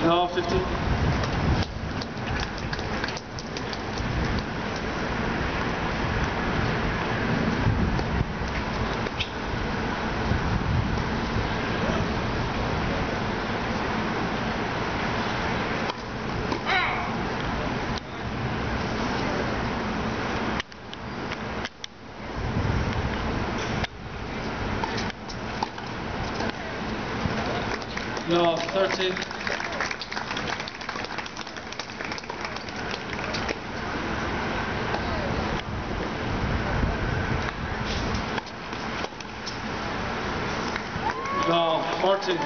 15. Love 13. Love 14.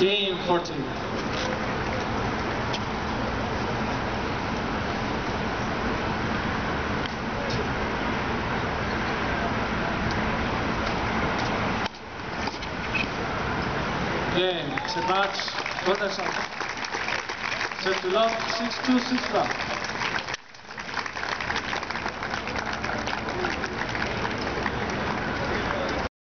Game 14. game. It's a match, what a shot. Set 6-2, 6-1.